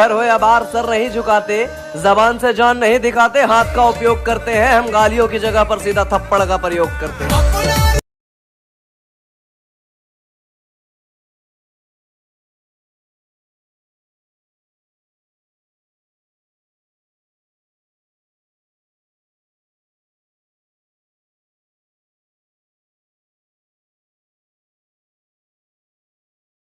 पर हो या बार सर नहीं झुकाते, जबान से जान नहीं दिखाते, हाथ का उपयोग करते हैं, हम गालियों की जगह पर सीधा थप्पड़ का प्रयोग करते हैं।